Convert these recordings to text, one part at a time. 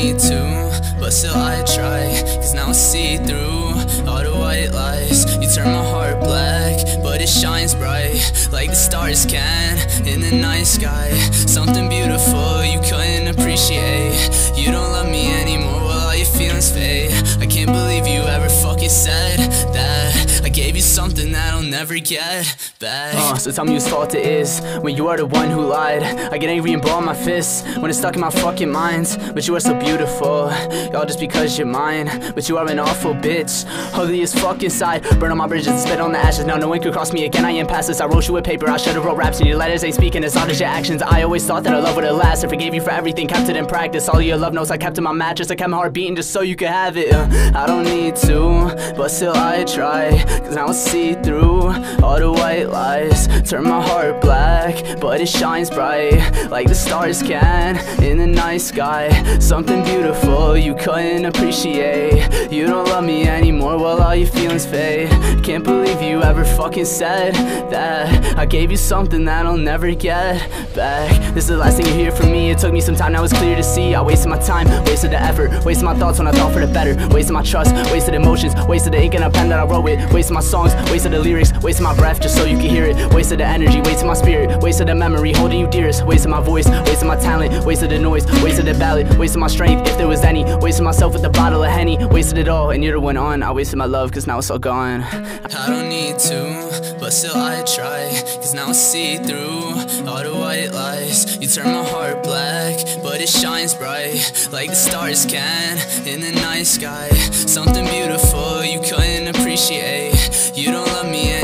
But still I try, cause now I see through All the white lies, you turn my heart black But it shines bright, like the stars can In the night sky, something beautiful you couldn't appreciate. You don't love me anymore, while all your feelings fade. I can't believe you ever fucking said that. I gave you something that I'll never get back. Uh, so tell me whose fault it is when you are the one who lied. I get angry and ball my fists when it's stuck in my fucking mind. But you are so beautiful, y'all just because you're mine. But you are an awful bitch, ugly as fuck inside. Burn all my bridges and spit on the ashes. Now no one could cross me again. I am past this. I wrote you with paper. I should've wrote raps and your letters ain't speaking as odd as your actions. I always thought that our love would last. I forgave you for everything, kept it in practice. All your love notes I kept in my mattress. I kept my heart beating just so you could have it. Uh, I don't need to, but still I try. Cause now I see through all the white lies. Turn my heart black, but it shines bright like the stars can in the night sky. Something beautiful you couldn't appreciate. You don't love me anymore, well, all your feelings fade. Can't believe you ever fucking said that. I gave you something that I'll never get back. This is the last thing you hear from me. It took me some time, now it's clear to see. I wasted my time, wasted the effort, wasted my thoughts when I thought for the better. Wasted my trust, wasted emotions, wasted the ink and a pen that I wrote with. Wasted my songs, wasted the lyrics, wasted my breath just so you could hear it. Wasted the energy, wasted my spirit, wasted the memory, holding you dearest. Wasted my voice, wasted my talent, wasted the noise, wasted the ballad, wasted my strength if there was any. Wasted myself with a bottle of Henny, wasted it all, and you're the one on. I wasted my love, cause now it's all gone. I don't need to, but still I try. Cause now I see through all the white lies. You turn my heart black, but it shines bright like the stars can in the night sky. Something beautiful you couldn't appreciate. You don't love me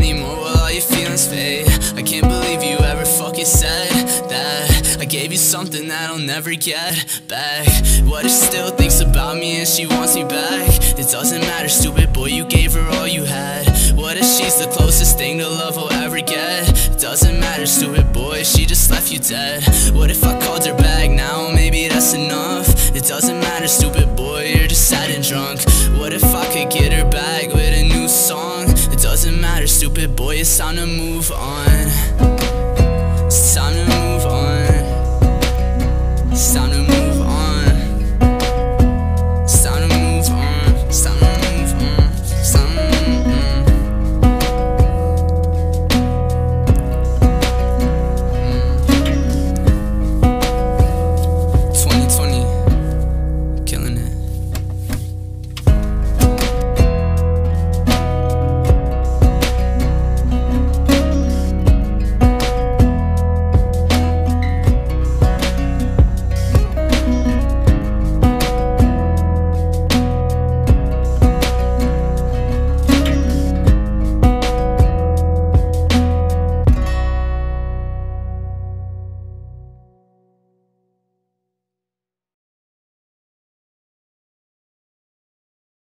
something that I'll never get back. What if she still thinks about me and she wants me back? It doesn't matter, stupid boy, you gave her all you had. What if she's the closest thing to love I'll ever get? It doesn't matter, stupid boy, she just left you dead. What if I called her back now? Maybe that's enough. It doesn't matter, stupid boy, you're just sad and drunk. What if I could get her back with a new song? It doesn't matter, stupid boy, it's time to move on. It's time to move on. It's time to